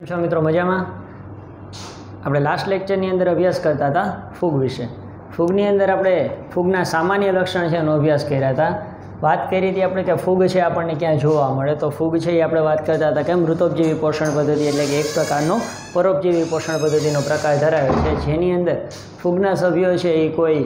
છો મિત્રો? મજામાં? આપણે લાસ્ટ લેક્ચરની અંદર અભ્યાસ કરતા હતા ફૂગ વિશે. ફૂગની અંદર આપણે ફૂગના સામાન્ય લક્ષણ છે એનો અભ્યાસ કર્યા હતા. વાત કરી હતી આપણે કે ફૂગ છે આપણને ક્યાં જોવા મળે. તો ફૂગ છે એ આપણે વાત કરતા હતા કે મૃતોપજીવી પોષણ પદ્ધતિ એટલે કે એક પ્રકારનો પરોપજીવી પોષણ પદ્ધતિનો પ્રકાર ધરાવે છે. જેની અંદર ફૂગના સભ્યો છે એ કોઈ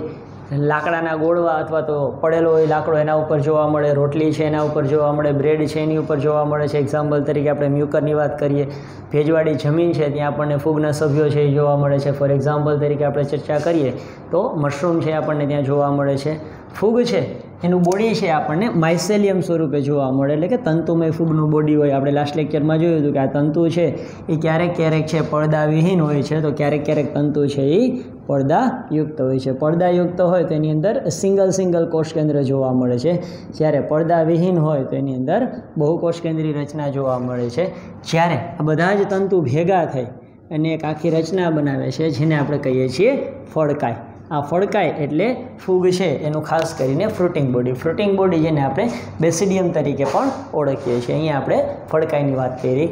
લાકડાના ગોળવા અથવા તો પડેલો હોય લાકડો એના ઉપર જોવા મળે, રોટલી છે એના ઉપર જોવા મળે, બ્રેડ છે એની ઉપર જોવા મળે છે. એક્ઝામ્પલ તરીકે આપણે મ્યુકરની વાત કરીએ, ભેજવાળી જમીન છે ત્યાં આપણને ફૂગના સભ્યો છે એ જોવા મળે છે. ફોર એક્ઝામ્પલ તરીકે આપણે ચર્ચા કરીએ, તો મશરૂમ છે આપણને ત્યાં જોવા મળે છે. ફૂગ છે, એનું બોડી છે આપણને માઇસેલિયમ સ્વરૂપે જોવા મળે. એટલે કે તંતુમય ફૂગનું બોડી હોય. આપણે લાસ્ટ લેક્ચરમાં જોયું હતું કે આ તંતુ છે એ ક્યારેક ક્યારેક છે પડદાવિહીન હોય છે. તો ક્યારેક ક્યારેક તંતુ છે એ પડદાયુક્ત હોય છે. પડદાયુક્ત હોય તો એની અંદર સિંગલ સિંગલ કોષ કેન્દ્ર જોવા મળે છે. જ્યારે પડદાવિહીન હોય તો એની અંદર બહુકોષકેન્દ્રી રચના જોવા મળે છે. જ્યારે આ બધા જ તંતુ ભેગા થઈ અને એક આખી રચના બનાવે છે, જેને આપણે કહીએ છીએ ફળકાય આ ફળકાય એટલે ફૂગ છે, એનું ખાસ કરીને ફ્રૂટિંગ બોડી. ફ્રૂટિંગ બોડી જેને આપણે બેસિડિયમ તરીકે પણ ઓળખીએ છીએ. અહીંયા આપણે ફળકાયની વાત કરી.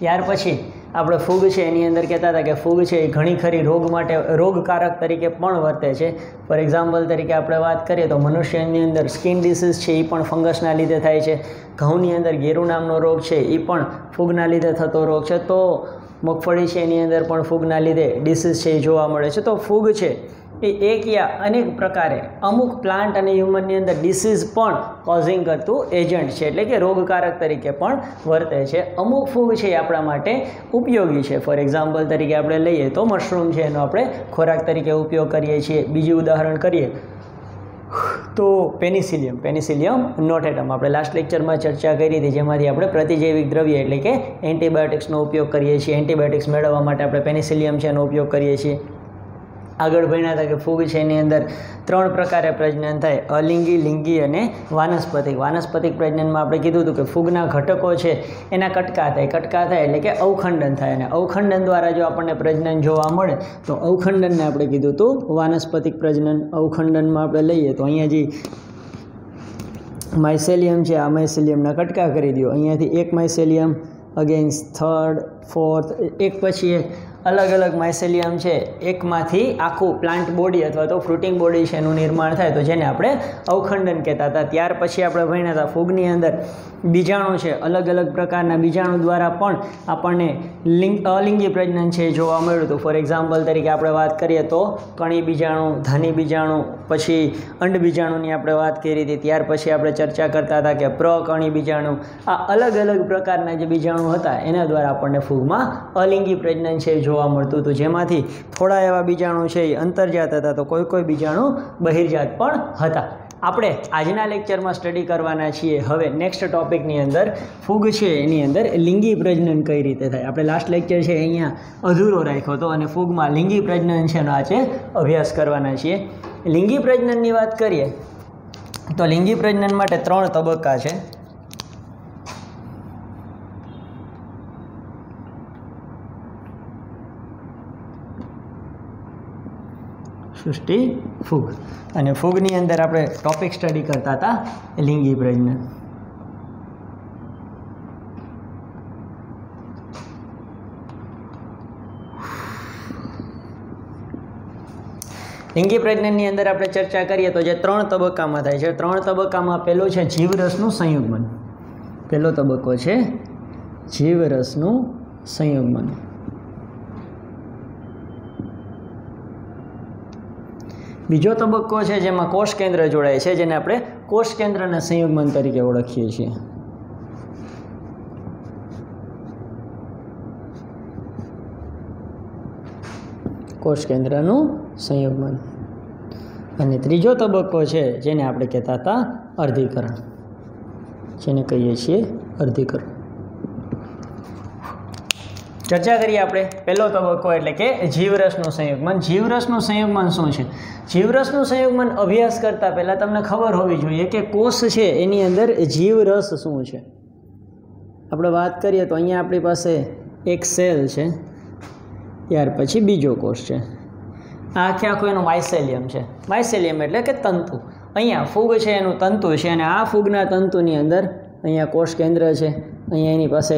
ત્યાર પછી આપણે ફૂગ છે, એની અંદર કહેતા હતા કે ફૂગ છે એ ઘણી ખરી રોગ માટે, રોગકારક તરીકે પણ વર્તે છે. ફોર એક્ઝામ્પલ તરીકે આપણે વાત કરીએ તો મનુષ્યની અંદર સ્કિન ડિસીઝ છે એ પણ ફંગસના લીધે થાય છે. ઘઉંની અંદર ગેરુ નામનો રોગ છે એ પણ ફૂગના લીધે થતો રોગ છે. તો મગફળી છે એની અંદર પણ ફૂગના લીધે ડિસીઝ છે એ જોવા મળે છે. તો ફૂગ છે એ એક યા અનેક પ્રકારે અમુક પ્લાન્ટ અને હ્યુમનની અંદર ડિસીઝ પણ કોઝિંગ કરતું એજન્ટ છે. એટલે કે રોગકારક તરીકે પણ વર્તે છે. અમુક ફૂગ છે એ આપણા માટે ઉપયોગી છે. ફોર એક્ઝામ્પલ તરીકે આપણે લઈએ તો મશરૂમ છે એનો આપણે ખોરાક તરીકે ઉપયોગ કરીએ છીએ. બીજું ઉદાહરણ કરીએ તો પેનિસિલિયમ પેનિસિલિયમ નોટેટમ આપણે લાસ્ટ લેક્ચરમાં ચર્ચા કરી હતી જેમાંથી આપણે પ્રતિજૈવિક દ્રવ્ય એટલે કે એન્ટીબાયોટિક્સનો ઉપયોગ કરીએ છીએ. એન્ટીબાયોટિક્સ મેળવવા માટે આપણે પેનિસિલિયમ છે એનો ઉપયોગ કરીએ છીએ. આગળ ભણ્યા હતા કે ફૂગ છે એની અંદર ત્રણ પ્રકારે પ્રજનન થાય. અલિંગી, લિંગી અને વાનસ્પતિક. વાનસ્પતિક પ્રજનનમાં આપણે કીધું હતું કે ફૂગના ઘટકો છે એના કટકા થાય. કટકા થાય એટલે કે અવખંડન થાય અને અવખંડન દ્વારા જો આપણને પ્રજનન જોવા મળે તો અવખંડનને આપણે કીધું હતું વાનસ્પતિક પ્રજનન. અવખંડનમાં આપણે લઈએ તો અહીંયા જે માઇસેલિયમ છે, આ માઇસેલિયમના કટકા કરી દો અહીંયાથી એક માઇસેલિયમ અગેન્સ્ટ થર્ડ ફોર્થ એક પછી એક. અલગ અલગ માઇસેલિયમ છે, એકમાંથી આખું પ્લાન્ટ બોડી અથવા તો ફ્રૂટિંગ બોડી છે એનું નિર્માણ થાય તો જેને આપણે અવખંડન કહેતા હતા. ત્યાર પછી આપણે ભણ્યા હતા ફૂગની અંદર. બીજાણુ છે, અલગ અલગ પ્રકારના બીજાણુ દ્વારા પણ આપણને લિંગ, અલિંગી પ્રજનન છે જોવા મળ્યું હતું. ફોર એક્ઝામ્પલ તરીકે આપણે વાત કરીએ તો કણી બીજાણુ, ધાની બીજાણુ પછી અંડ બીજાણુની આપણે વાત કરી હતી, ત્યાર પછી આપણે ચર્ચા કરતા હતા કે પ્રકણી બીજાણુ, આ અલગ અલગ પ્રકારના જે બીજાણુ હતા, એના દ્વારા આપણને ફૂગમાં અલિંગી પ્રજનન છે જોવા મળતું હતું. જેમાંથી થોડા એવા બીજાણુ છે એ અંતર્જાત હતા, તો કોઈ કોઈ બીજાણુ બહિર્જાત પણ હતા. આપણે આજના લેક્ચરમાં સ્ટડી કરવાના છીએ. હવે નેક્સ્ટ ટોપિકની અંદર ફૂગ છે, એની અંદર લિંગી પ્રજનન કઈ રીતે થાય? આપણે લાસ્ટ લેક્ચર છે અહીંયા અધૂરો રાખ્યો હતો અને ફૂગમાં લિંગી પ્રજનન છે એનો આજે અભ્યાસ કરવાના છીએ. લિંગી પ્રજનનની વાત કરીએ, તો લિંગી પ્રજનન માટે ત્રણ તબક્કા છે. સૃષ્ટિ ફૂગ. અને ફૂગની અંદર આપણે ટોપિક સ્ટડી કરતા હતા, લિંગી પ્રજનન. લિંગી પ્રજનનની અંદર આપણે ચર્ચા કરીએ તો જે ત્રણ તબક્કામાં થાય છે. ત્રણ તબક્કામાં પહેલો છે જીવરસનું સંયુગમન. પહેલો તબક્કો છે જીવરસનું સંયુગમન. બીજો તબક્કો છે જેમાં કોષ કેન્દ્ર જોડાય છે, જેને આપણે કોષ કેન્દ્રના સંયુગમન તરીકે ઓળખીએ છીએ. કોષ કેન્દ્રનું સંયુગ્મન અને ત્રીજો તબક્કો છે જેને આપણે કહેતા હતા અર્ધીકરણ, જેને કહીએ છીએ અર્ધીકરણ. ચર્ચા કરીએ આપણે પહેલો તબક્કો એટલે કે જીવરસનું સંયોગમન જીવરસનું સંયોગમન શું છે? જીવરસનું સંયોગમન અભ્યાસ કરતાં પહેલાં તમને ખબર હોવી જોઈએ કે કોષ છે એની અંદર જીવરસ શું છે. આપણે વાત કરીએ તો અહીંયા આપણી પાસે એક સેલ છે, ત્યાર પછી બીજો કોષ છે. આખે આખું એનું માઇસેલિયમ છે. માઇસેલિયમ એટલે કે તંતુ. અહીંયા ફૂગ છે, એનું તંતુ છે અને આ ફૂગના તંતુની અંદર અહીંયા કોષ કેન્દ્ર છે. અહીંયા એની પાસે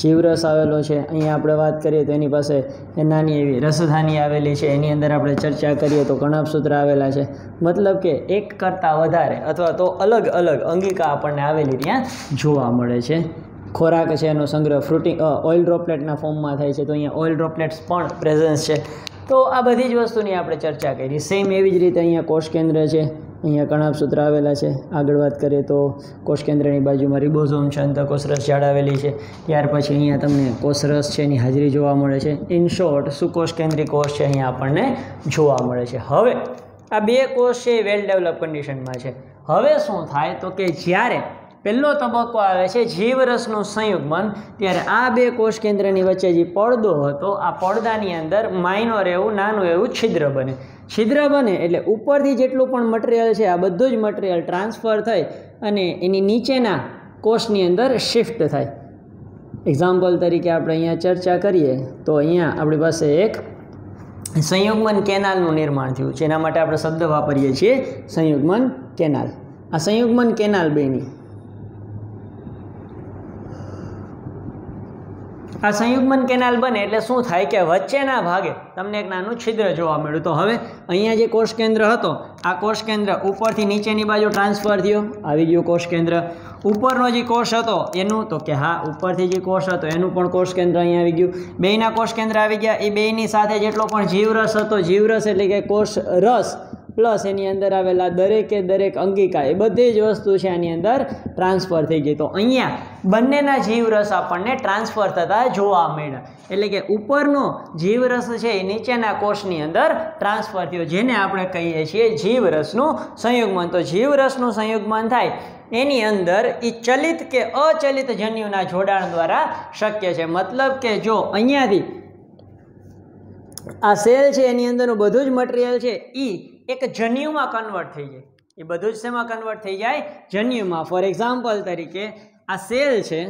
જીવરસ આવેલો છે. અહીંયા આપણે વાત કરીએ તો એની પાસે એ નાની એવી રસધાની આવેલી છે. એની અંદર આપણે ચર્ચા કરીએ તો કણાપસૂત્ર આવેલા છે. મતલબ કે એક કરતાં વધારે અથવા તો અલગ અલગ અંગિકા આપણને આવેલી ત્યાં જોવા મળે છે. ખોરાક છે એનો સંગ્રહ ફ્રૂટિંગ ઓઇલ ડ્રોપલેટના ફોર્મમાં થાય છે. તો અહીંયા ઓઇલ ડ્રોપલેટ્સ પણ પ્રેઝન્સ છે. તો આ બધી જ વસ્તુની આપણે ચર્ચા કરી. સેમ એવી જ રીતે અહીંયા કોષ કેન્દ્ર છે. અહીંયા કણાપસૂત્ર આવેલા છે. આગળ વાત કરીએ તો કોષ કેન્દ્રની બાજુમાં રિબોઝોમ છે, અંતકોષરસ ઝાડ આવેલી છે. ત્યાર પછી અહીંયા તમને કોષરસ છે, એની હાજરી જોવા મળે છે. ઇન શોર્ટ સુકોષ કેન્દ્રી કોષ છે, અહીંયા આપણને જોવા મળે છે. હવે, આ બે કોષ છે વેલ ડેવલપ કન્ડિશનમાં છે. હવે શું થાય? તો કે જ્યારે પહેલો તબક્કો આવે છે જીવરસનું સંયુગમન ત્યારે આ બે કોષ કેન્દ્રની વચ્ચે જે પડદો હતો, આ પડદાની અંદર માઇનોર એવું, નાનું એવું છિદ્ર બને. છિદ્ર બને એટલે ઉપરથી જેટલું પણ મટીરિયલ છે, આ બધું જ મટીરિયલ ટ્રાન્સફર થઈ અને એની નીચેના કોષની અંદર શિફ્ટ થાય. એક્ઝામ્પલ તરીકે આપણે અહીંયા ચર્ચા કરીએ, તો અહીંયા આપણી પાસે એક સંયુગ્મન કેનાલનું નિર્માણ થયું છે. એના માટે આપણે શબ્દ વાપરીએ છીએ સંયુગ્મન કેનાલ. આ સંયુગ્મન કેનાલ બેની આ સંયુગ્મન કેનાલ બને એટલે શું થાય કે વચ્ચેના ભાગે તમને એક નાનું છિદ્ર જોવા મળ્યું. તો હવે અહીંયા જે કોષ કેન્દ્ર હતો, આ કોષ કેન્દ્ર ઉપરથી નીચેની બાજુ ટ્રાન્સફર થયો. આવી ગયું કોષ કેન્દ્ર. ઉપરનો જે કોષ હતો, એનું તો કે હા, ઉપરથી જે કોષ હતો, એનું પણ કોષ કેન્દ્ર અહીંયા આવી ગયું. બેયના કોષ કેન્દ્ર આવી ગયા. એ બેયની સાથે જેટલો પણ જીવરસ હતો, જીવરસ એટલે કે કોષ રસ પ્લસ એની અંદર આવેલા દરેકે દરેક અંગિકા એ બધી જ વસ્તુ છે આની અંદર ટ્રાન્સફર થઈ ગઈ. તો અહીંયા બંનેના જીવરસ આપણને ટ્રાન્સફર થતા જોવા મળ્યા. એટલે કે ઉપરનો જીવરસ છે એ નીચેના કોષની અંદર ટ્રાન્સફર થયો, જેને આપણે કહીએ છીએ જીવરસનું સંયુગ્મન. તો જીવરસનું સંયુગ્મન થાય એની અંદર એ ચલિત કે અચલિત જન્યુના જોડાણ દ્વારા શક્ય છે. મતલબ કે જો અહીંયાથી આ સેલ છે એની અંદરનું બધું જ મટીરિયલ છે એ એક જન્યુમાં કન્વર્ટ થઈ જાય. એ બધું જ શેમાં કન્વર્ટ થઈ જાય? જન્યુમાં. ફોર એક્ઝામ્પલ તરીકે, આ સેલ છે,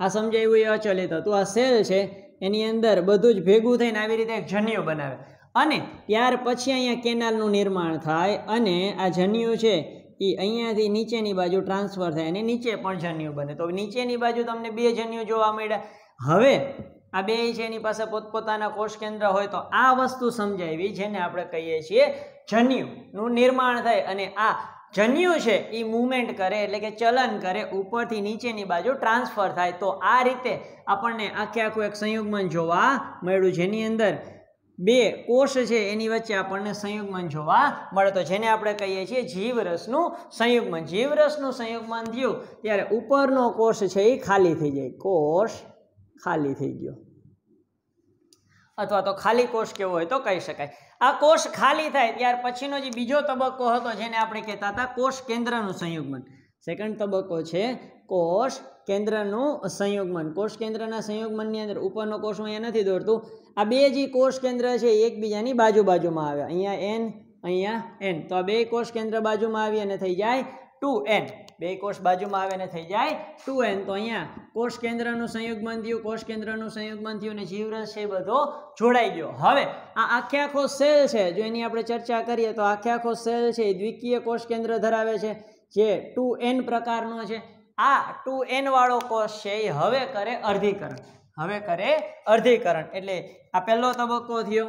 આ સમજાયું એ અચલિત હતું. આ સેલ છે, એની અંદર બધું જ ભેગું થઈને આવી રીતે એક જન્યુ બનાવે. અને ત્યાર પછી અહીંયા કેનાલનું નિર્માણ થાય અને આ જન્યુ છે, એ અહીંયાથી નીચેની બાજુ ટ્રાન્સફર થાય અને નીચે પણ જન્યુ બને. તો નીચેની બાજુ તમને બે જન્યુ જોવા મળ્યા. હવે આ બે છે એની પાસે પોતપોતાના કોષ કેન્દ્ર હોય તો આ વસ્તુ સમજાવી જેને આપણે કહીએ છીએ જન્યુનું નિર્માણ થાય અને આ જન્યુ છે એ મૂવમેન્ટ કરે, એટલે કે ચલન કરે, ઉપરથી નીચેની બાજુ ટ્રાન્સફર થાય. તો આ રીતે આપણને આખે આખું એક સંયુગમન જોવા મળ્યું. જેની અંદર બે કોષ છે, એની વચ્ચે આપણને સંયુગ્મન જોવા મળે. તો જેને આપણે કહીએ છીએ જીવરસનું સંયુગમન. જીવરસનું સંયુગમન થયું, ત્યારે ઉપરનો કોષ છે એ ખાલી થઈ જાય. કોષ ખાલી થઈ ગયો. અથવા તો ખાલી કોષ કેવો હોય તો કહી શકાય. આ કોષ ખાલી થાય ત્યાર પછીનો જે બીજો તબક્કો હતો જેને આપણે કહેતા હતા કોષ કેન્દ્રનું સંયુગમન. સેકન્ડ તબક્કો છે કોષ કેન્દ્રનું સંયુગમન. કોષ કેન્દ્રના સંયુગમનની અંદર ઉપરનો કોષ અહીંયા નથી દોરતું. આ બે જે કોષ કેન્દ્ર છે એકબીજાની બાજુ બાજુમાં આવે. અહીંયા એન અહીંયા એન તો આ બે કોષ કેન્દ્ર બાજુમાં આવી અને થઈ જાય ટુ એન બે કોષ બાજુમાં આવે ને થઈ જાય ટુ એન તો અહીંયા કોષ કેન્દ્રનું સંયુગમન થયું કોષ કેન્દ્રનું સંયુગમન થયું અને જીવરસ છે બધો જોડાઈ ગયો. હવે આ આખે આખો સેલ છે, જો એની આપણે ચર્ચા કરીએ તો આખે આખો સેલ છે એ દ્વિકીય કોષ કેન્દ્ર ધરાવે છે, જે ટુ એન પ્રકારનો છે. આ ટુ એન વાળો કોષ છે એ હવે કરે અર્ધીકરણ. હવે કરે અર્ધીકરણ. એટલે આ પહેલો તબક્કો થયો.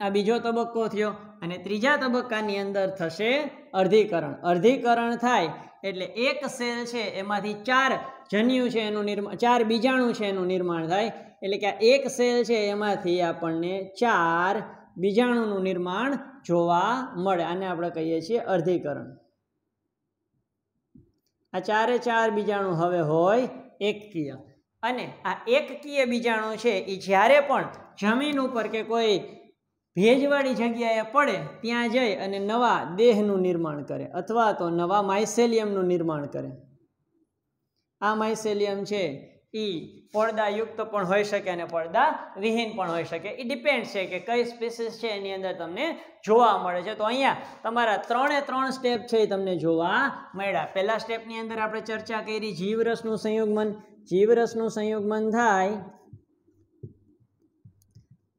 આ બીજો તબક્કો થયો અને ત્રીજા તબક્કાની અંદર થશે અર્ધીકરણ. અર્ધીકરણ થાય એટલે એક સેલ છે એમાંથી ચાર જન્યુ છે એનું નિર્માણ ચાર બીજાણુ છે એનું નિર્માણ થાય. એટલે કે આ એક સેલ છે એમાંથી આપણને ચાર બીજાણુનું નિર્માણ જોવા મળે. આને આપણે કહીએ છીએ અર્ધીકરણ. આ ચારે ચાર બીજાણુ હવે હોય એકકીય. અને આ એકકીય બીજાણુ છે એ જ્યારે પણ જમીન ઉપર કે કોઈ ભેજવાળી જગ્યાએ પડે ત્યાં જઈ અને નવા દેહનું નિર્માણ કરે અથવા તો નવા માઇસેલિયમનું નિર્માણ કરે. આ માઇસેલિયમ છે એ પડદાયુક્ત પણ હોઈ શકે અને પડદા વિહીન પણ હોઈ શકે. એ ડિપેન્ડ છે કે કઈ સ્પીસીસ છે એની અંદર તમને જોવા મળે છે. તો અહીંયા તમારા ત્રણે ત્રણ સ્ટેપ છે એ તમને જોવા મળ્યા. પહેલા સ્ટેપની અંદર આપણે ચર્ચા કરી જીવરસનું સંયુગમન. જીવરસનું સંયુગમન થાય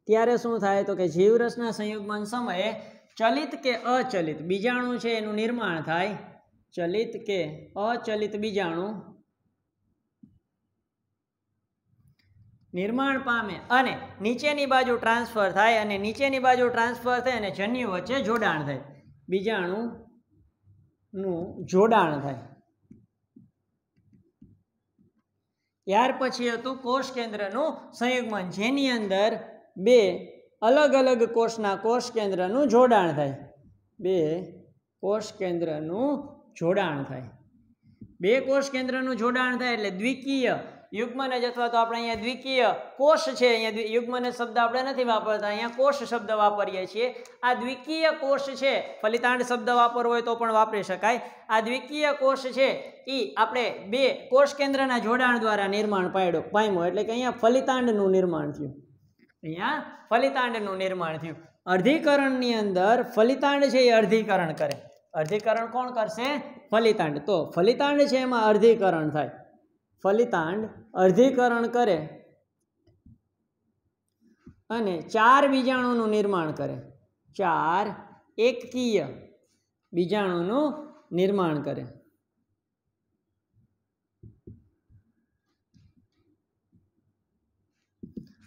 ત્યારે શું થાય તો કે જીવરસના સંયુગ્મન સમયે ચલિત કે અચલિત બીજાણુ છે એનું નિર્માણ થાય. ચલિત કે અચલિત બીજાણુ નિર્માણ પામે અને નીચેની બાજુ ટ્રાન્સફર થાય અને નીચેની બાજુ ટ્રાન્સફર થાય અને જન્યુ વચ્ચે જોડાણ થાય. બીજાણુનું જોડાણ થાય. ત્યાર પછી હતું કોષ કેન્દ્રનું સંયુગમન જેની અંદર બે અલગ અલગ કોષના કોષ કેન્દ્રનું જોડાણ થાય. બે કોષ કેન્દ્રનું જોડાણ થાય. બે કોષ કેન્દ્રનું જોડાણ થાય એટલે દ્વિકીય યુગ્મનજ અથવા તો આપણે અહીંયા દ્વિકીય કોષ છે. અહીંયા યુગ્મનજ શબ્દ આપણે નથી વાપરતા. અહીંયા કોષ શબ્દ વાપરીએ છીએ. આ દ્વિકીય કોષ છે, ફલિતાંડ શબ્દ વાપરવો હોય તો પણ વાપરી શકાય. આ દ્વિકીય કોષ છે એ આપણે બે કોષ કેન્દ્રના જોડાણ દ્વારા નિર્માણ પાડ્યો, પામ્યો. એટલે કે અહીંયા ફલિતાંડનું નિર્માણ થયું. અહીંયા ફલિતાંડનું નિર્માણ થયું. અર્ધીકરણની અંદર ફલિતાંડ છે એ અર્ધીકરણ કરે. અર્ધીકરણ કોણ કરશે? ફલિતાંડ. તો ફલિતાંડ છે એમાં અર્ધીકરણ થાય. ફલિતાંડ અર્ધીકરણ કરે અને ચાર બીજાણુનું નિર્માણ કરે. ચાર એકકીય બીજાણુનું નિર્માણ કરે.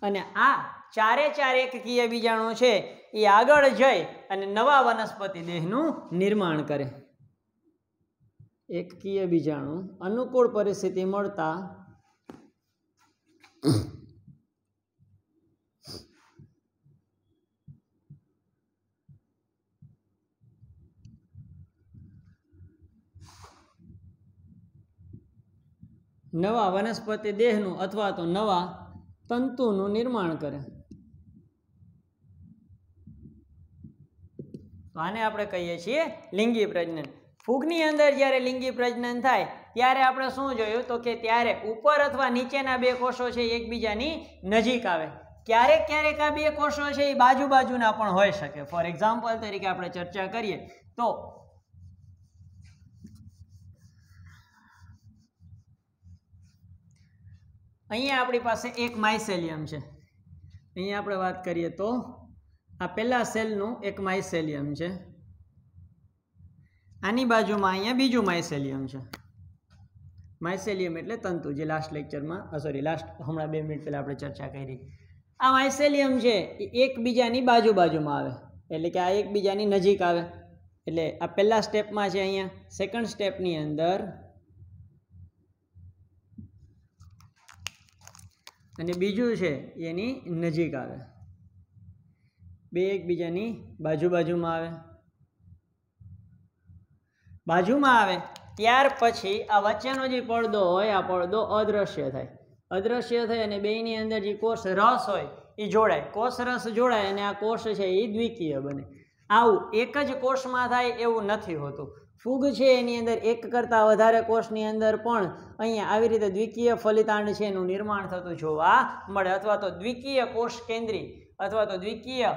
અને આ ચારે ચાર એકકીય બીજાણુ છે, એ આગળ જઈ અને નવા વનસ્પતિ દેહનું નિર્માણ કરે. એકકીય બીજાણુ અનુકૂળ પરિસ્થિતિ મળતા નવા વનસ્પતિ દેહનું અથવા તો નવા તંતુનું નિર્માણ કરે. આને આપણે કહીએ છીએ લિંગી પ્રજનન. ફૂગની અંદર જ્યારે લિંગી પ્રજનન થાય, ત્યારે આપણે શું જોયું? તો કે ત્યારે ઉપર અથવા નીચેના બે કોષો છે એકબીજાની નજીક આવે. ક્યારેક ક્યારેક આ બે કોષો છે એ બાજુ બાજુના પણ હોઈ શકે. ફોર એક્ઝામ્પલ તરીકે આપણે ચર્ચા કરીએ, તો અહીંયા આપણી પાસે એક માઇસેલિયમ છે. અહીંયા આપણે વાત કરીએ તો આ પહેલાં સેલનું એક માઇસેલિયમ છે. આની બાજુમાં અહીંયા બીજું માઇસેલિયમ છે. માઇસેલિયમ એટલે તંતુ, જે લાસ્ટ લેક્ચરમાં સોરી લાસ્ટ હમણાં બે મિનિટ પહેલાં આપણે ચર્ચા કરી. આ માઇસેલિયમ છે, એ એકબીજાની બાજુ બાજુમાં આવે. એટલે કે આ એકબીજાની નજીક આવે. એટલે આ પહેલાં સ્ટેપમાં છે અહીંયા. સેકન્ડ સ્ટેપની અંદર અને બીજું છે, એની નજીક આવે. બે એકબીજાની બાજુ બાજુમાં આવે. બાજુમાં આવે, ત્યાર પછી આ વચ્ચેનો જે પડદો હોય, આ પડદો અદ્રશ્ય થાય. અદ્રશ્ય થાય અને બેની અંદર જે કોષ રસ હોય, એ જોડાય. કોષ રસ જોડાય અને આ કોષ છે એ દ્વિકીય બને. આવું એક જ કોષમાં થાય એવું નથી હોતું. ફૂગ છે એની અંદર એક કરતાં વધારે કોષની અંદર પણ અહીંયા આવી રીતે દ્વિકીય ફલિતાંડ છે એનું નિર્માણ થતું જોવા મળે. અથવા તો દ્વિકીય કોષ કેન્દ્રી અથવા તો દ્વિકીય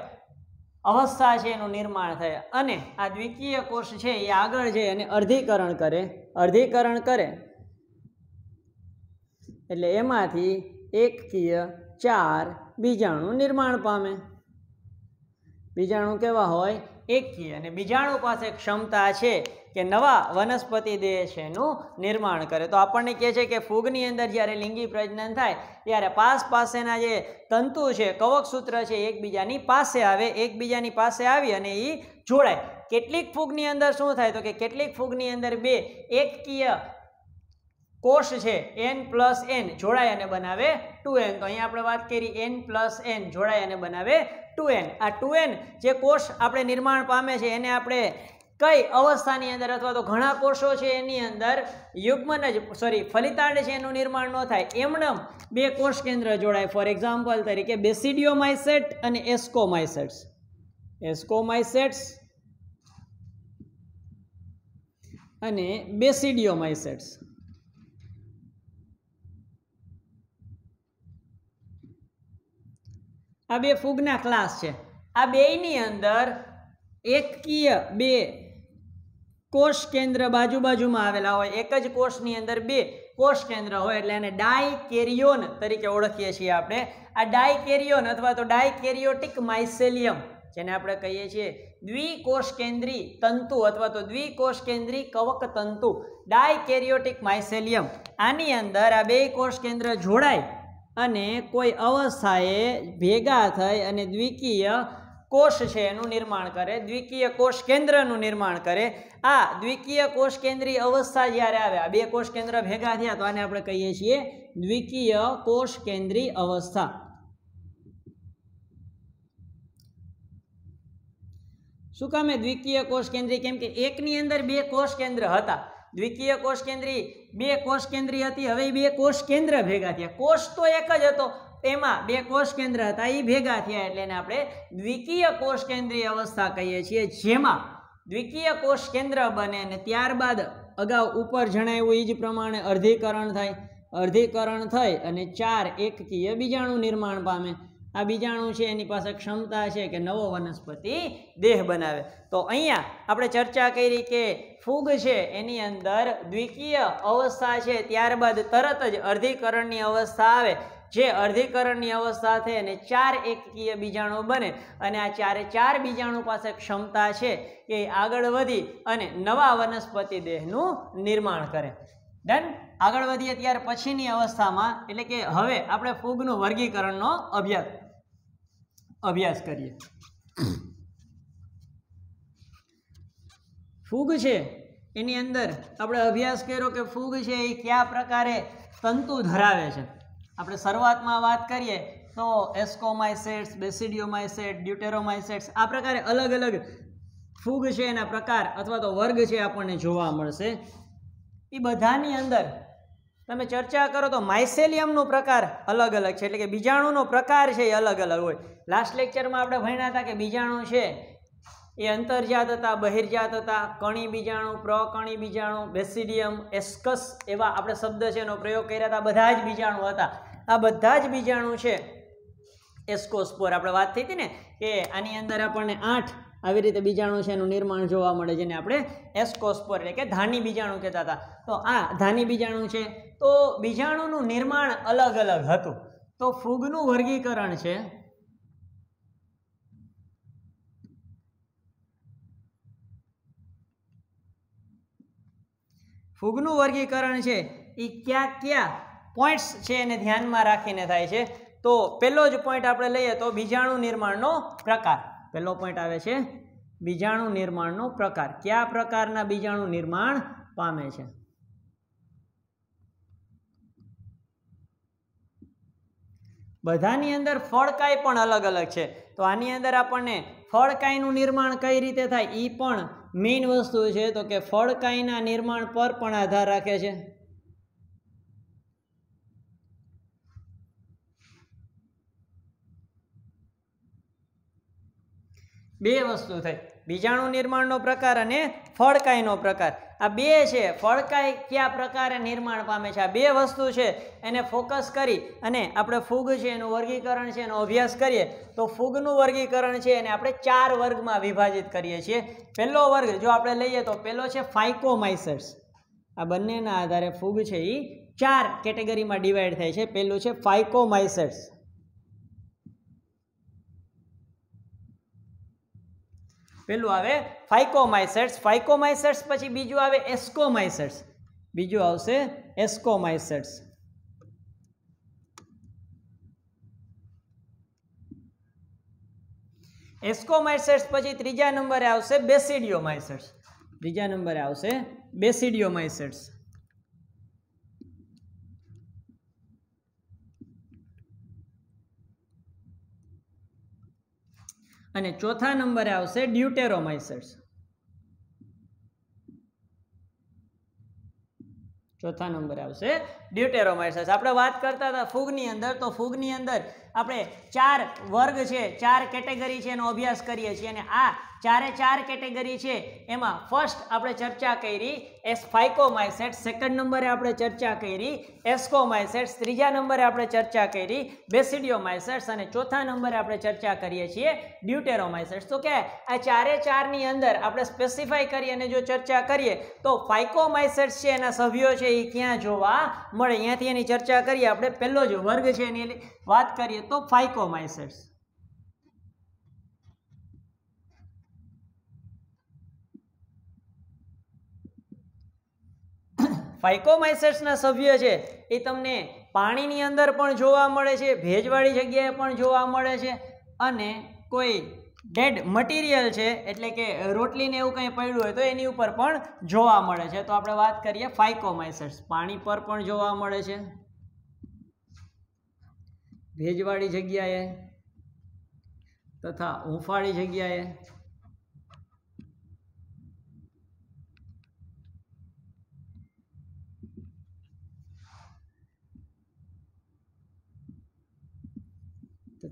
અવસ્થા છે એનું નિર્માણ થાય. અને આ દ્વિકીય કોષ છે એ આગળ જઈ અને અર્ધીકરણ કરે. અર્ધીકરણ કરે. એટલે એમાંથી એકકીય ચાર બીજાણું નિર્માણ પામે. બીજાણુ કેવા હોય? એકકીય. અને બીજાણુ પાસે ક્ષમતા છે કે નવા વનસ્પતિ છે એનું નિર્માણ કરે. તો આપણને કહે છે કે ફૂગની અંદર જ્યારે લિંગી પ્રજનન થાય, ત્યારે પાસ પાસેના જે તંતુ છે, કવક સૂત્ર છે, એકબીજાની પાસે આવે, એકબીજાની પાસે આવી અને એ જોડાય. કેટલીક ફૂગની અંદર શું થાય તો કે કેટલીક ફૂગની અંદર બે એકકીય કોષ છે એન પ્લસ એન જોડાય અને બનાવે ટુ એન તો અહીંયા આપણે વાત કરી એન પ્લસ એન જોડાય અને બનાવે ટુ એન આ ટુ એન જે કોષ આપણે નિર્માણ પામે છે, એને આપણે કઈ અવસ્થાની અંદર અથવા તો ઘણા કોષો છે એની અંદર યુગ્મન જ સોરી ફલિતાંડ છે એનું નિર્માણ ન થાય. એમણમ બે કોષ કેન્દ્ર જોડાય. ફોર એક્ઝામ્પલ તરીકે બેસિડિયોમાઇસેટ અને એસ્કોમાઇસેટ્સ. એસ્કોમાઇસેટ્સ અને બેસિડિયોમાઇસેટ્સ. આ બે ફૂગના ક્લાસ છે. આ બેયની અંદર એકકીય બે કોષ કેન્દ્ર બાજુ બાજુમાં આવેલા હોય. એક જ કોષની અંદર બે કોષ કેન્દ્ર હોય એટલે એને ડાયકેરિયોન તરીકે ઓળખીએ છીએ આપણે. આ ડાયકેરિયોન અથવા તો ડાયકેરિયોટિક માઇસેલિયમ, જેને આપણે કહીએ છીએ દ્વિકોષ કેન્દ્રી તંતુ અથવા તો દ્વિકોષ કેન્દ્રી કવક તંતુ, ડાયકેરિયોટિક માઇસેલિયમ. આની અંદર આ બે કોષ કેન્દ્ર જોડાય અને કોઈ અવસ્થાએ ભેગા થઈ અને દ્વિકીય કોષ છે એનું નિર્માણ કરે, દ્વિકીય કોષ કેન્દ્રનું નિર્માણ કરે. આ દ્વિકીય કોષ કેન્દ્રીય અવસ્થા જ્યારે આવે, આ બે કોષ કેન્દ્ર ભેગા થયા, તો આને આપણે કહીએ છીએ દ્વિકીય કોષ કેન્દ્રી અવસ્થા. શું કામે દ્વિકીય કોષ કેન્દ્રી કેમ કે એકની અંદર બે કોષ કેન્દ્ર હતા. દ્વિકીય કોષ કેન્દ્રી, બે કોષ કેન્દ્રી હતી, હવે બે કોષ કેન્દ્ર ભેગા થયા. કોષ તો એક જ હતો એમાં બે કોષ કેન્દ્ર હતા એ ભેગા થયા એટલે એને આપણે દ્વિકીય કોષ કેન્દ્રીય અવસ્થા કહીએ છીએ, જેમાં દ્વિકીય કોષ કેન્દ્ર બને અને ત્યારબાદ અગાઉ ઉપર જણાવ્યું એ જ પ્રમાણે અર્ધીકરણ થાય, અર્ધીકરણ થઈ અને ચાર એકકીય બીજાણું નિર્માણ પામે. આ બીજાણુ છે, એની પાસે ક્ષમતા છે કે નવો વનસ્પતિ દેહ બનાવે. તો અહીંયા આપણે ચર્ચા કરી કે ફૂગ છે, એની અંદર દ્વિકીય અવસ્થા છે, ત્યારબાદ તરત જ અર્ધીકરણની અવસ્થા આવે. જે અર્ધીકરણની અવસ્થા થઈ અને ચાર એકકીય બીજાણુ બને અને આ ચારે ચાર બીજાણુ પાસે ક્ષમતા છે કે આગળ વધી અને નવા વનસ્પતિ દેહનું નિર્માણ કરે. ડન આગળ વધીએ ત્યાર પછીની અવસ્થામાં એટલે કે હવે આપણે ફૂગનું વર્ગીકરણનો અભ્યાસ અભ્યાસ કરીએ. ફૂગ છે, એની અંદર આપણે અભ્યાસ કર્યો કે ફૂગ છે એ કયા પ્રકારે તંતુ ધરાવે છે. આપણે શરૂઆતમાં વાત કરીએ તો એસ્કોમાઇસેટ્સ બેસિડિયોમાઇસેટ ડ્યુટેરોમાઇસેટ્સ આ પ્રકારે અલગ અલગ ફૂગ છે એના પ્રકાર અથવા તો વર્ગ છે આપણને જોવા મળશે. એ બધાની અંદર તમે ચર્ચા કરો તો માઇસેલિયમનો પ્રકાર અલગ અલગ છે. એટલે કે બીજાણુનો પ્રકાર છે એ અલગ અલગ હોય. લાસ્ટ લેક્ચરમાં આપણે ભણ્યા હતા કે બીજાણુ છે એ અંતર્જાત હતા, બહિર્જાત હતા, કણી બીજાણુ પ્રકણી બીજાણુ બેસિડિયમ એસ્કસ એવા આપણે શબ્દ છે એનો પ્રયોગ કર્યા હતા, બધા જ બીજાણુ હતા. આ બધા જ બીજાણુ છે એસ્કોસ્પોર આપણે વાત થઈ હતી ને કે આની અંદર આપણને આઠ આવી રીતે બીજાણુ છે એનું નિર્માણ જોવા મળે જેને આપણે એસ્કોસ્પોર એટલે કે ધાની બીજાણુ કહેતા હતા. તો આ ધાની બીજાણુ છે. તો બીજાણુનું નિર્માણ અલગ અલગ હતું. તો ફૂગનું વર્ગીકરણ છે. ફૂગનું વર્ગીકરણ છે એ ક્યાં ક્યાં પોઈન્ટ્સ છે એને ધ્યાનમાં રાખીને થાય છે. તો પહેલો જ પોઈન્ટ આપણે લઈએ તો બીજાણુ નિર્માણનો પ્રકાર. પહેલો પોઈન્ટ આવે છે બીજાણુ નિર્માણનો પ્રકાર. કયા પ્રકારના બીજાણુ નિર્માણ પામે છે? બધાની અંદર ફળકાય પણ અલગ અલગ છે. તો આની અંદર આપણને ફળકાઈનું નિર્માણ કઈ રીતે થાય? એ પણ મેઇન વસ્તુ છે તો કે ફળકાઈના નિર્માણ પર પણ આધાર રાખે છે. બે વસ્તુ થઈ. બીજાણુ નિર્માણનો પ્રકાર અને ફળકાઈનો પ્રકાર. આ બે છે. ફળકાય કયા પ્રકારે નિર્માણ પામે છે? આ બે વસ્તુ છે. એને ફોકસ કરી અને આપણે ફૂગ છે એનું વર્ગીકરણ છે, એનો અભ્યાસ કરીએ. તો ફૂગનું વર્ગીકરણ છે એને આપણે ચાર વર્ગમાં વિભાજિત કરીએ છીએ. પહેલો વર્ગ જો આપણે લઈએ તો પહેલો છે ફાઇકોમાઇસર્સ. આ બંનેના આધારે ફૂગ છે એ ચાર કેટેગરીમાં ડિવાઈડ થાય છે. પહેલું છે ફાઇકોમાઇસર્સ. પેલું આવે ફાઇકોમાઇસેટ્સ ફાઇકોમાઇસેટ્સ પછી બીજું આવે એસ્કોમાઇસેટ્સ બીજું આવશે એસ્કોમાઇસેટ્સ એસ્કોમાઇસેટ્સ પછી ત્રીજા નંબરે આવશે બેસિડિયોમાઇસેટ્સ ત્રીજા નંબરે આવશે બેસિડિયોમાઇસેટ્સ અને ચોથા નંબરે આવશે ડ્યુટેરોમાઇસર્સ. ચોથા નંબરે આવશે ડ્યુટેરોમાઇસર્સ. આપણે વાત કરતા હતા ફૂગની અંદર. તો ફૂગની અંદર આપણે ચાર વર્ગ છે, ચાર કેટેગરી છે એનો અભ્યાસ કરીએ છીએ અને આ ચારે ચાર કેટેગરી છે. એમાં ફર્સ્ટ આપણે ચર્ચા કરી એસ ફાઇકોમાઇસેટ સેકન્ડ નંબરે આપણે ચર્ચા કરી એસ્કોમાઇસેટ્સ ત્રીજા નંબરે આપણે ચર્ચા કરી બેસિડિયોમાઇસેટ્સ અને ચોથા નંબરે આપણે ચર્ચા કરીએ છીએ ડ્યુટેરોમાઇસેટ્સ તો કે આ ચારે ચારની અંદર આપણે સ્પેસિફાઈ કરી અને જો ચર્ચા કરીએ તો ફાઇકોમાઇસેટ્સ છે એના સભ્યો છે એ ક્યાં જોવા મળે? અહીંયાથી એની ચર્ચા કરીએ. આપણે પહેલો જ વર્ગ છે એની વાત કરીએ તો ફાઇકોમાઇસેટ્સ ફાઇકોમાઇસેટ્સના સભ્ય છે, એ તમને પાણીની અંદર પણ જોવા મળે છે, ભેજવાળી જગ્યાએ પણ જોવા મળે છે અને કોઈ ડેડ મટીરિયલ છે, એટલે કે રોટલીને એવું કંઈ પડ્યું હોય તો એની ઉપર પણ જોવા મળે છે. તો આપણે વાત કરીએ ફાઇકોમાઇસેટ્સ પાણી પર પણ જોવા મળે છે. ભેજવાળી જગ્યાએ તથા હુંફાળી જગ્યાએ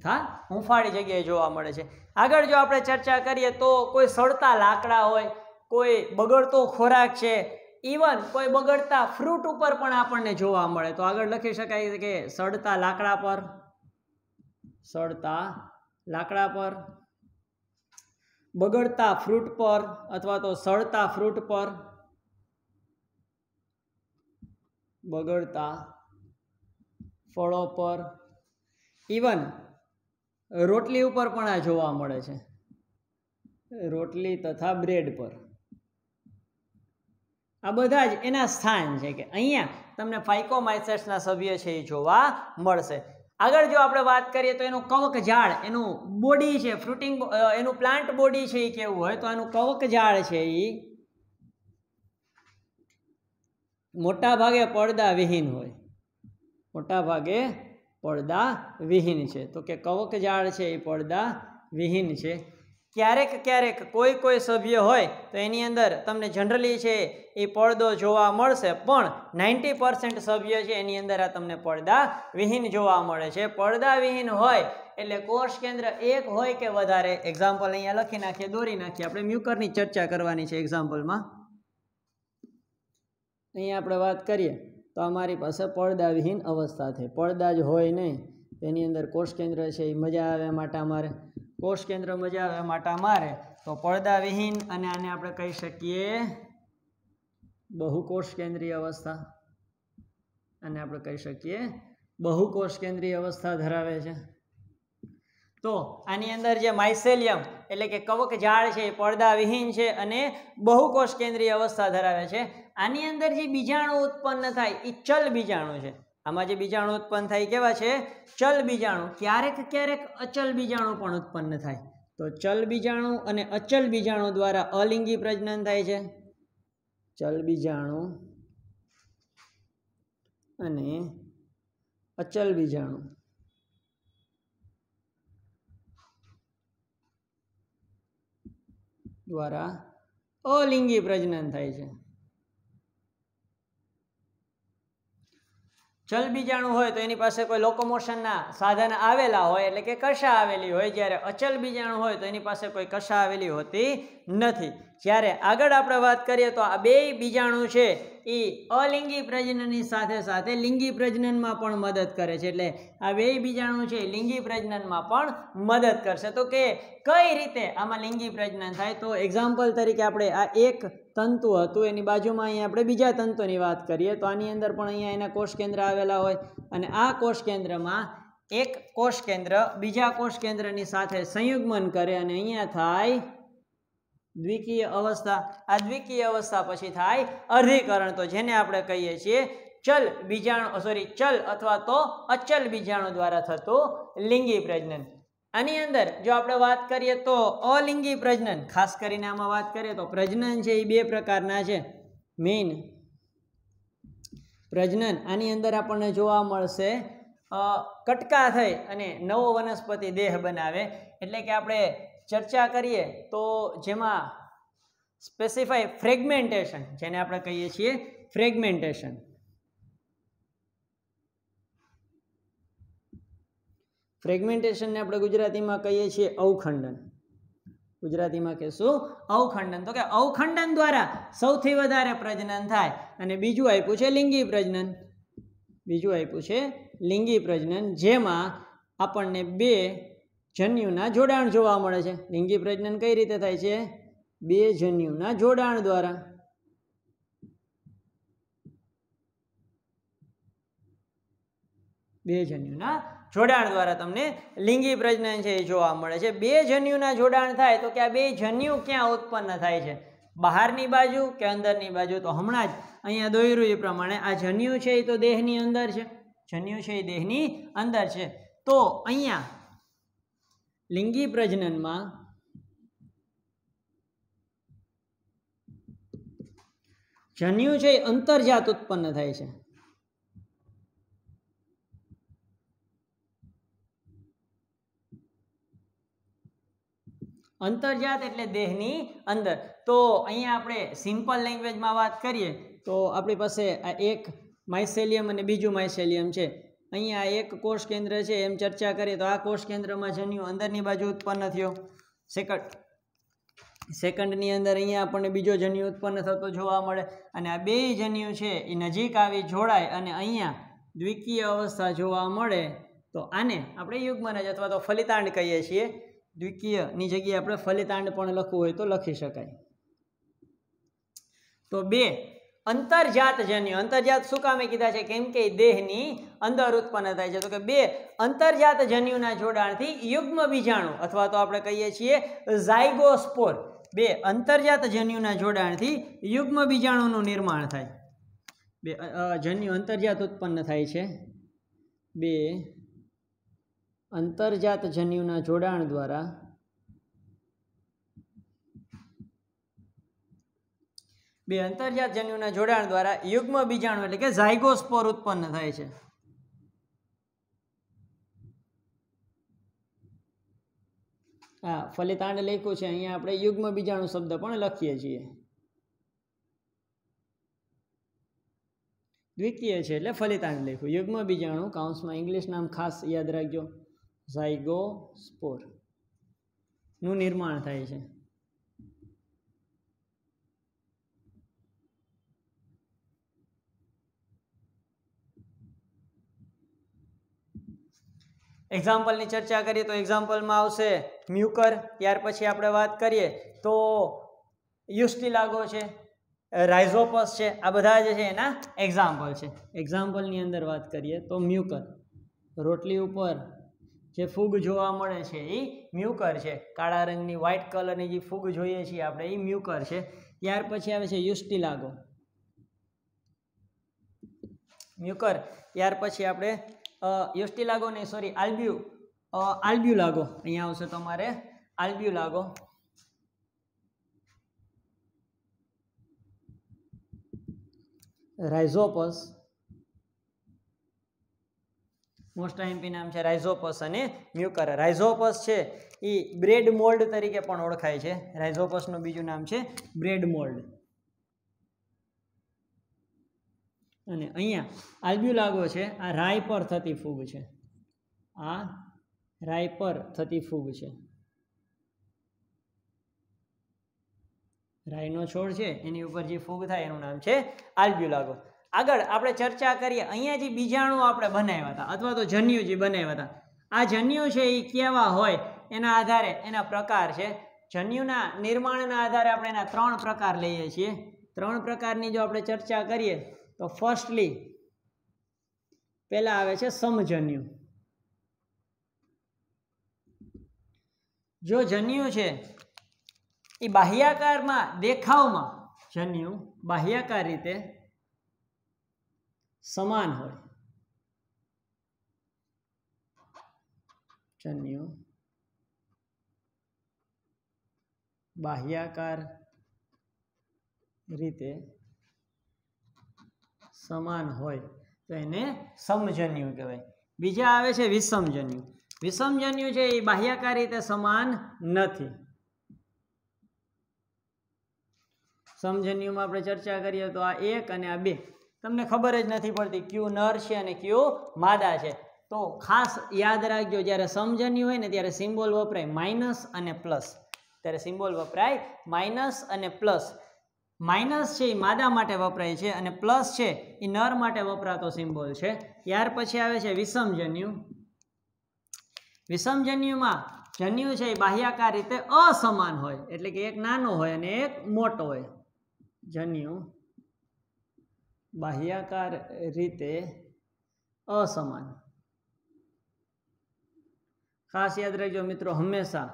તથા હુંફાળી જગ્યાએ જોવા મળે છે. આગળ જો આપણે ચર્ચા કરીએ તો કોઈ સડતા લાકડા હોય, કોઈ બગડતો ખોરાક છે ઇવન કોઈ બગડતા ફ્રૂટ ઉપર પણ આપણને જોવા મળે. તો આગળ લખી શકાય કે સડતા લાકડા પર સડતા લાકડા પર, બગડતા ફ્રૂટ પર અથવા તો સડતા ફ્રૂટ પર, બગડતા ફળો પર ઇવન રોટલી ઉપર પણ આ જોવા મળે છે. રોટલી તથા બ્રેડ પર. આ બધા જ એના સ્થાન છે કે અહીંયા તમને ફાઇકોમાઇસેટ્સના સભ્ય છે એ જોવા મળશે. આગળ જો આપણે વાત કરીએ તો એનું કવક ઝાડ, એનું બોડી છે ફ્રૂટિંગ એનું પ્લાન્ટ બોડી છે એ કેવું હોય તો આનું કવક ઝાડ છે એ મોટા ભાગે પડદા વિહીન હોય. મોટા ભાગે પડદા વિહીન છે. તો કે કવક ઝાડ છે એ પડદા વિહીન છે. ક્યારેક ક્યારેક કોઈ કોઈ સભ્ય હોય તો એની અંદર તમને જનરલી છે એ પડદો જોવા મળશે, પણ નાઇન્ટી પર્સન્ટ સભ્ય છે એની અંદર આ તમને પડદા વિહીન જોવા મળે છે. પડદા વિહીન હોય એટલે કોષ કેન્દ્ર એક હોય કે વધારે? એક્ઝામ્પલ અહીંયા લખી નાખીએ, દોરી નાખીએ. આપણે મ્યુકરની ચર્ચા કરવાની છે એક્ઝામ્પલમાં અહીંયા આપણે વાત કરીએ. તો અમારી પાસે પડદા વિહીન અવસ્થા છે. પડદા જ હોય નહીં. એની અંદર કોષ કેન્દ્ર છે એ મજા આવે માટે અમારે. કોષ કેન્દ્ર મજા આવે માટે મારે તો પડદા વિહીન અને આને આપણે કહી શકીએ બહુકોષ કેન્દ્રીય અવસ્થા. અને આપણે કહી શકીએ બહુકોષ કેન્દ્રીય અવસ્થા ધરાવે છે. તો આની અંદર જે માઇસેલિયમ એટલે કે કવક ઝાડ છે, એ પડદા વિહીન છે અને બહુકોષ કેન્દ્રીય અવસ્થા ધરાવે છે. આની અંદર જે બીજાણુ ઉત્પન્ન થાય એ ચલ બીજાણુ છે. આમાં જે બીજાણુ ઉત્પન્ન થાય કેવા છે? ચલ બીજાણુ. ક્યારેક ક્યારેક અચલ બીજાણુ પણ ઉત્પન્ન થાય. તો ચલ બીજાણુ અને અચલ બીજાણુ દ્વારા અલિંગી પ્રજનન થાય છે. ચલ બીજાણુ અને અચલ બીજાણુ. દ્વારા અલિંગી પ્રજનન થાય છે. ચલ બીજાણુ હોય તો એની પાસે કોઈ લોકોમોશનના સાધન આવેલા હોય એટલે કે કશા આવેલી હોય, જ્યારે અચલ બીજાણુ હોય તો એની પાસે કોઈ કશા આવેલી હોતી નથી. જ્યારે આગળ આપણે વાત કરીએ તો આ બે બીજાણુ છે. એ અલિંગી પ્રજનનની સાથે સાથે લિંગી પ્રજનનમાં પણ મદદ કરે છે. એટલે આ બે બીજાણુ છે, લિંગી પ્રજનનમાં પણ મદદ કરશે. તો કે કઈ રીતે આમાં લિંગી પ્રજનન થાય? તો એક્ઝામ્પલ તરીકે આપણે આ એક તંતુ હતું, એની બાજુમાં અહીંયા આપણે બીજા તંતુની વાત કરીએ. તો આની અંદર પણ અહીંયા એના કોષ કેન્દ્ર આવેલા હોય. અને આ કોષ કેન્દ્રમાં એક કોષ કેન્દ્ર બીજા કોષ કેન્દ્રની સાથે સંયુગ્મન કરે અને અહીંયા થાય દ્વિકીય અવસ્થા. આ દ્વિકીય અવસ્થા પછી થાય અર્ધિકરણ તો જેને આપણે કહીએ છીએ ચલ બીજાણુ સોરી ચલ અથવા તો અચલ બીજાણુ દ્વારા થતું લિંગી પ્રજનન. આની અંદર જો આપણે વાત કરીએ તો અલિંગી પ્રજનન, ખાસ કરીને આમાં વાત કરીએ તો પ્રજનન છે એ બે પ્રકારના છે. મેઇન પ્રજનન, આની અંદર આપણને જોવા મળશે કટકા થઈ અને નવો વનસ્પતિ દેહ બનાવે. એટલે કે આપણે ચર્ચા કરીએ તો જેમાં સ્પેસિફાઈ ફ્રેગમેન્ટેશન જેને આપણે કહીએ છીએ ફ્રેગમેન્ટેશન ફ્રેગમેન્ટેશનને આપણે ગુજરાતીમાં કહીએ છીએ અવખંડન. ગુજરાતીમાં કહેશું અવખંડન. તો કે અવખંડન દ્વારા સૌથી વધારે પ્રજનન થાય. અને બીજું આપ્યું છે લિંગી પ્રજનન. બીજું આપ્યું છે લિંગી પ્રજનન. જેમાં આપણને બે જન્યુના જોડાણ જોવા મળે છે. લિંગી પ્રજનન કઈ રીતે થાય છે? બે જન્યુના જોડાણ દ્વારા. બે જન્યુના જોડાણ દ્વારા તમને લિંગી પ્રજનન છે એ જોવા મળે છે. બે જન્યુના જોડાણ થાય તો કે આ બે જન્યુ ક્યાં ઉત્પન્ન થાય છે? બહારની બાજુ કે અંદરની બાજુ? તો હમણાં જ અહીંયા દોર્યું એ પ્રમાણે આ જન્યુ છે એ તો દેહની અંદર છે. જન્યુ છે એ દેહની અંદર છે. તો અહીંયા લિંગી પ્રજનનમાં જન્યુ છે એ અંતર્જાત ઉત્પન્ન થાય છે. અંતર્જાત એટલે દેહની અંદર. તો અહીંયા આપણે સિમ્પલ લેંગ્વેજમાં વાત કરીએ તો આપણી પાસે આ એક માઇસેલિયમ અને બીજું માઇસેલિયમ છે. અહીંયા એક કોષ કેન્દ્ર છે, એમ ચર્ચા કરીએ તો આ કોષ કેન્દ્રમાં જન્યુ અંદરની બાજુ ઉત્પન્ન થયો. સેકન્ડ સેકન્ડની અંદર અહીંયા આપણને બીજો જન્યુ ઉત્પન્ન થતો જોવા મળે અને આ બે જન્યુ છે, એ નજીક આવી જોડાય અને અહીંયા દ્વિકીય અવસ્થા જોવા મળે. તો આને આપણે યુગ્મનજ અથવા તો ફલિતાંડ કહીએ છીએ. દ્વિકીયની જગ્યાએ આપણે ફલિતાંડ પણ લખવું હોય તો લખી શકાય. તો બે અંતર્જાત જન્યુ. અંતર્જાત શું કામે કીધા છે? કેમ કે દેહની અંદર ઉત્પન્ન થાય છે. તો કે બે, અંતરજાત જન્યુના જોડાણથી યુગ્મ બીજાણુ, અથવા તો આપણે કહીએ છીએ ઝાયગોસ્પોર. બે, અંતરજાત જન્યુના જોડાણથી યુગ્મ બીજાણુનું નિર્માણ થાય. બે જન્યુ અંતરજાત ઉત્પન્ન થાય છે. બે, અંતરજાત જન્યુના જોડાણ દ્વારા બે અંતર્જાત જન્યુના જોડાણ દ્વારા યુગ્મ બીજાણુ એટલે કે ઝાયગોસ્પોર ઉત્પન્ન થાય છે. હા, ફલિતાંડ લખ્યું છે. અહીંયા આપણે યુગ્મ બીજાણુ શબ્દ પણ લખીએ છીએ. દ્વિતીય છે એટલે ફલિતાંડ લખ્યું. યુગ્મ બીજાણુ કાઉન્સમાં ઇંગ્લિશ નામ ખાસ યાદ રાખજો. ઝાયગોસ્પોરનું નિર્માણ થાય છે. એક્ઝામ્પલની ચર્ચા કરીએ તો એક્ઝામ્પલમાં આવશે મ્યુકર. ત્યાર પછી આપણે વાત કરીએ તો યુસ્ટિલાગો છે, રાઇઝોપસ છે, આ બધા જે છે એના એક્ઝામ્પલ છે. એક્ઝામ્પલની અંદર વાત કરીએ તો મ્યુકર. રોટલી ઉપર જે ફૂગ જોવા મળે છે એ મ્યુકર છે. કાળા રંગની વ્હાઇટ કલરની જે ફૂગ જોઈએ છીએ આપણે એ મ્યુકર છે. ત્યાર પછી આવે છે યુસ્ટિલાગો. મ્યુકર. ત્યાર પછી આપણે યુસ્ટિલાગો નહીં સોરી આલ્બ્યુ. આલ્બ્યુ લાગો. અહીંયા આવશે તમારે આલ્બ્યુ લાગો. રાઇઝોપસ. મોસ્ટ એમપી નામ છે રાઇઝોપસ અને મ્યુકર. રાઇઝોપસ છે એ બ્રેડ મોલ્ડ તરીકે પણ ઓળખાય છે. રાઇઝોપસનું બીજું નામ છે બ્રેડ મોલ્ડ. અને અહીંયા આલ્બ્યુલાગો છે, આ રાય પર થતી ફૂગ છે. આ રાય પર થતી ફૂગ છે. રાયનો છોડ છે, એની ઉપર જે ફૂગ થાય એનું નામ છે આલ્બ્યુલાગો. આગળ આપણે ચર્ચા કરીએ, અહીંયા જે બીજાણુ આપણે બનાવ્યા હતા, અથવા તો જન્યુ જે બનાવ્યા હતા. આ જન્યુ છે એ કેવા હોય, એના આધારે એના પ્રકાર છે. જન્યુના નિર્માણના આધારે આપણે એના ત્રણ પ્રકાર લઈએ છીએ. ત્રણ પ્રકારની જો આપણે ચર્ચા કરીએ તો ફર્સ્ટલી પહેલાં આવે છે સમજન્યુ. જો જન્યુ છે, એ બાહ્યાકારમાં દેખાવમાં જન્યુ, બાહ્યાકાર રીતે સમાન હોય. જન્યુ. બાહ્યાકાર રીતે સમાન હોય. તો એને સમજન્યુ કહેવાય. બીજા આવે છે વિષમજન્યુ વિષમજન્યુ છે એ બાહ્યાકાર રીતે સમાન નથી. સમજન્યુમાં આપણે ચર્ચા કરીએ તો આ એક અને આ બે. તમને ખબર જ નથી પડતી ક્યુ નર છે અને ક્યુ માદા છે. તો ખાસ યાદ રાખજો, જ્યારે સમજન્યુ હોય ને ત્યારે સિમ્બોલ વપરાય માઇનસ અને પ્લસ. ત્યારે સિમ્બોલ વપરાય માઇનસ અને પ્લસ. માઇનસ છે એ માદા માટે વપરાય છે અને પ્લસ છે એ નર માટે વપરાતો સિમ્બોલ છે. ત્યાર પછી આવે છે વિષમજન્યુ. વિષમજન્યુમાં જન્યુ છે એ બાહ્યાકાર રીતે અસમાન હોય, એટલે કે એક નાનો હોય અને એક મોટો હોય. જન્યુ બાહ્યાકાર રીતે અસમાન. ખાસ યાદ રાખજો મિત્રો, હંમેશા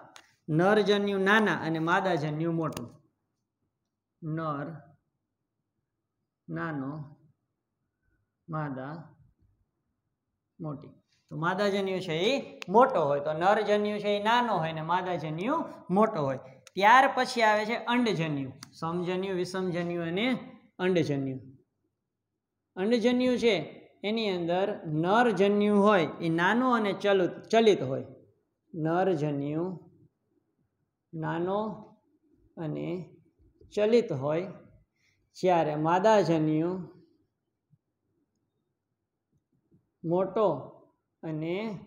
નર જન્યુ નાના અને માદા જન્યુ મોટું. નર નાનો માદા મોટી તો માદાજન્યુ છે એ મોટો હોય. તો નરજન્યુ છે એ નાનો હોય ને માદાજન્યુ મોટો હોય. ત્યાર પછી આવે છે અંડજન્યુ. સમજન્યુ, વિષમજન્યુ અને અંડજન્યુ. અંડજન્યુ છે એની અંદર નરજન્યુ હોય. એ નાનો અને ચલિત ચલિત હોય. નરજન્યુ, નાનો અને ચલિત હોય, જ્યારે માદાજન્યુ મોટો અને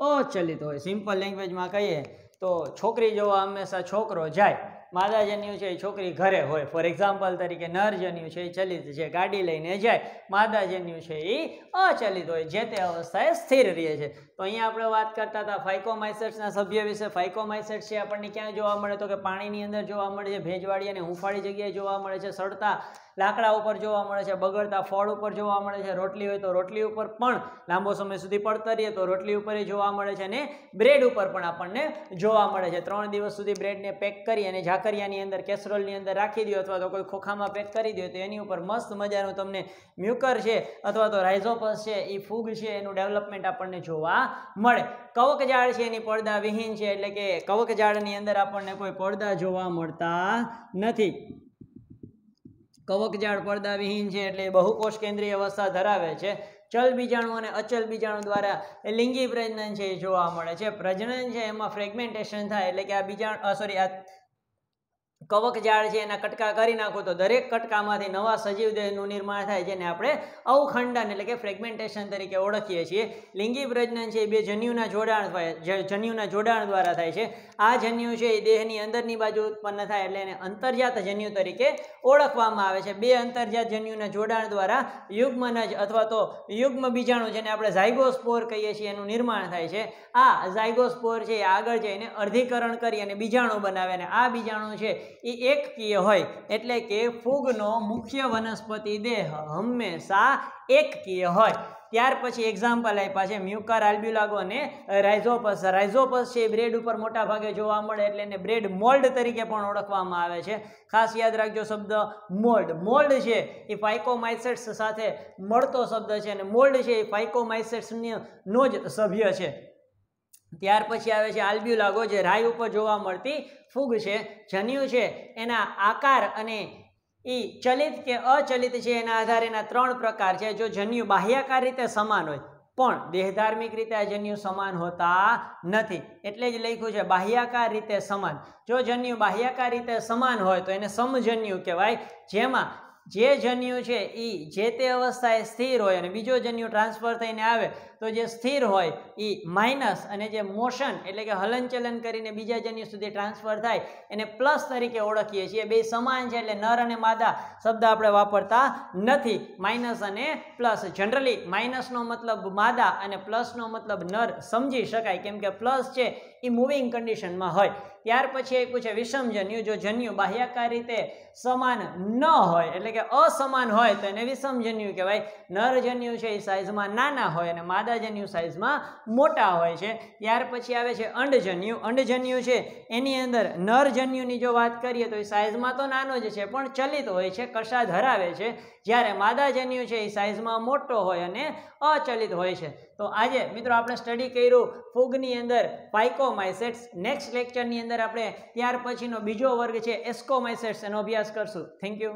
અચલિત હોય. સિમ્પલ લેંગ્વેજમાં કહીએ તો છોકરી જોવા હંમેશા છોકરો જાય. માદાજન્યુ છે એ છોકરી ઘરે હોય. ફોર એક્ઝામ્પલ તરીકે નરજન્યુ છે એ ચલિત છે, ગાડી લઈને જાય. માદાજન્યુ છે એ અચલિત હોય, જે તે અવસ્થાએ સ્થિર રહે છે. તો અહીંયા આપણે વાત કરતા હતા ફાઇકોમાઇસેટ્સના સભ્ય વિશે. ફાઇકોમાઇસેટ્સ છે આપણને ક્યાં જોવા મળે? તો કે પાણીની અંદર જોવા મળે છે, ભેજવાળી અને હુંફાળી જગ્યાએ જોવા મળે છે, સડતા લાકડા ઉપર જોવા મળે છે, બગડતા ફળ ઉપર જોવા મળે છે, રોટલી હોય તો રોટલી ઉપર પણ લાંબો સમય સુધી પડતા રહીએ તો રોટલી ઉપર જોવા મળે છે અને બ્રેડ ઉપર પણ આપણને જોવા મળે છે. ત્રણ દિવસ સુધી બ્રેડને પેક કરી અને ઝાકરિયાની અંદર, કેસરોલની અંદર રાખી દો અથવા તો કોઈ ખોખામાં પેક કરી દો તો એની ઉપર મસ્ત મજાનું તમને મ્યુકર છે અથવા તો રાઇઝોપસ છે એ ફૂગ છે, એનું ડેવલપમેન્ટ આપણને જોવા મળે. કવક ઝાડ છે એની પડદા વિહીન છે એટલે કે કવક ઝાડની અંદર આપણને કોઈ પડદા જોવા મળતા નથી. કવક પડદાવિહીન છે એટલે બહુકોષ કેન્દ્રીય અવસ્થા ધરાવે છે. ચલ બીજાણુ અને અચલ બીજાણુ દ્વારા લિંગી પ્રજનન છે એ જોવા મળે છે. પ્રજનન છે એમાં ફ્રેગમેન્ટેશન થાય એટલે કે આ બીજાણુ સોરી આ કવક ઝાડ છે, એના કટકા કરી નાખો તો દરેક કટકામાંથી નવા સજીવ દેહનું નિર્માણ થાય જેને આપણે અવખંડન એટલે કે ફ્રેગમેન્ટેશન તરીકે ઓળખીએ છીએ. લિંગી પ્રજનન છે એ બે જન્યુના જોડાણ જન્યુના જોડાણ દ્વારા થાય છે. આ જન્યુ છે એ દેહની અંદરની બાજુ ઉત્પન્ન થાય એટલે એને અંતર્જાત જન્યુ તરીકે ઓળખવામાં આવે છે. બે અંતર્જાત જન્યુના જોડાણ દ્વારા યુગ્મનજ અથવા તો યુગ્મ બીજાણુ જેને આપણે ઝાયગોસ્પોર કહીએ છીએ એનું નિર્માણ થાય છે. આ ઝાયગોસ્પોર છે એ આગળ જઈને અર્ધીકરણ કરી અને બીજાણુ બનાવે અને આ બીજાણુ છે એ એકકીય હોય એટલે કે ફૂગનો મુખ્ય વનસ્પતિ દેહ હંમેશા એકકીય હોય. ત્યાર પછી એક્ઝામ્પલ આપ્યા છે મ્યુકાર, આલ્બ્યુલાગો અને રાઇઝોપસ. રાઇઝોપસ છે બ્રેડ ઉપર મોટા ભાગે જોવા મળે એટલે એને બ્રેડ મોલ્ડ તરીકે પણ ઓળખવામાં આવે છે. ખાસ યાદ રાખજો શબ્દ મોલ્ડ. મોલ્ડ છે એ ફાઇકોમાઇસેટ્સ સાથે મળતો શબ્દ છે અને મોલ્ડ છે એ ફાઇકોમાઇસેટ્સનો જ સભ્ય છે. ત્યાર પછી આવે છે આલ્બ્યુલાગો જે રાય ઉપર જોવા મળતી ફૂગ છે, જન્યુ છે, એના આકાર અને એ ચલિત કે અચલિત છે, એના આધારે એના ત્રણ પ્રકાર છે, જો જન્યુ બાહ્યાકાર રીતે સમાન હોય, પણ દેહધાર્મિક રીતે આ જન્યુ સમાન હોતા નથી, એટલે જ લખ્યું છે બાહ્યાકાર રીતે સમાન. જો જન્યુ બાહ્યાકાર રીતે સમાન હોય, તો એને સમજન્યુ કહેવાય, જેમાં જે જન્યુ છે એ જે તે અવસ્થાએ સ્થિર હોય અને બીજો જન્યુ ટ્રાન્સફર થઈને આવે, તો જે સ્થિર હોય એ માઇનસ અને જે મોશન એટલે કે હલનચલન કરીને બીજા જન્યુ સુધી ટ્રાન્સફર થાય, એને પ્લસ તરીકે ઓળખીએ છીએ. બે સમાન છે એટલે નર અને માદા શબ્દ આપણે વાપરતા નથી. માઇનસ અને પ્લસ જનરલી માઇનસનો મતલબ માદા અને પ્લસનો મતલબ નર સમજી શકાય. કેમ કે પ્લસ છે એ મૂવિંગ કન્ડિશનમાં હોય. ત્યાર પછી આપ્યું છે વિષમ જન્યુ જો જન્યુ બાહ્યાકાર રીતે સમાન ન હોય, એટલે કે અસમાન હોય, તો એને વિષમ જન્યુ કહેવાય. નર જન્યુ છે એ સાઇઝમાં નાના હોય અને માદા જન્યુ સાઇઝમાં મોટા હોય છે. ત્યાર પછી આવે છે અંડજન્યુ. અંડજન્યુ છે એની અંદર નર જન્યુની જો વાત કરીએ તો એ સાઇઝમાં તો નાનો જ છે, પણ ચલિત હોય છે કશા ધરાવે છે. જ્યારે માદા જન્યુ છે એ સાઇઝમાં મોટો હોય અને અચલિત હોય છે. તો આજે મિત્રો આપણે સ્ટડી કર્યું ફૂગની અંદર પાઇકોમાઇસેટ્સ નેક્સ્ટ લેક્ચરની અંદર આપણે ત્યાર પછીનો બીજો વર્ગ છે એસ્કોમાઇસેટ્સ એનો અભ્યાસ કરશું. Thank you